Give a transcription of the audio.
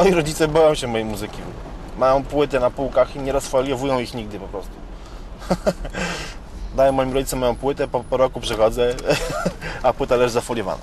Moi rodzice boją się mojej muzyki. Mają płyty na półkach i nie rozfoliowują ich nigdy po prostu. Daję moim rodzicom moją płytę, po, po roku przychodzę, a płyta leży zafoliowana.